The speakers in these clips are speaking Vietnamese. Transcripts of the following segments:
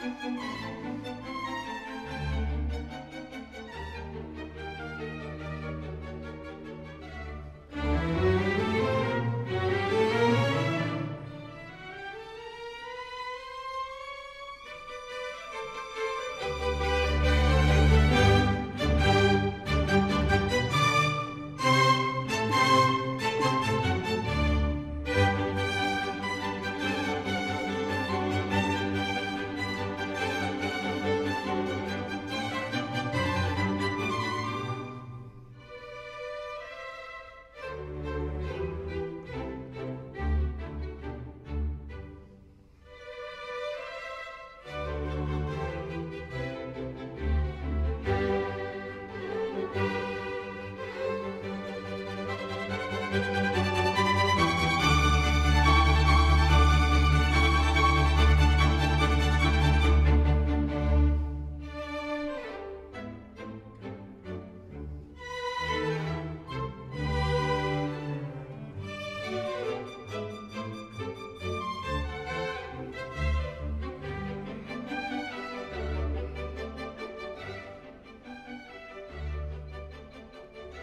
Música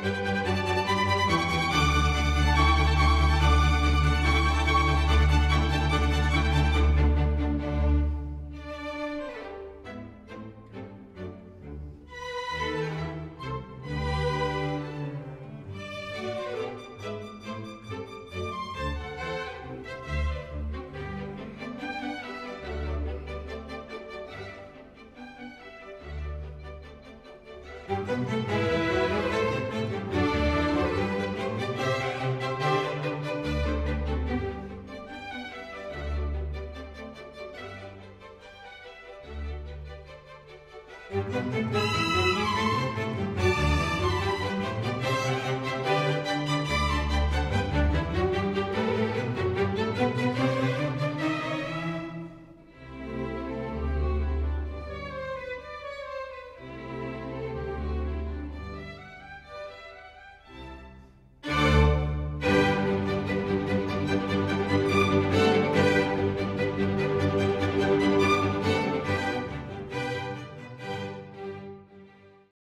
Música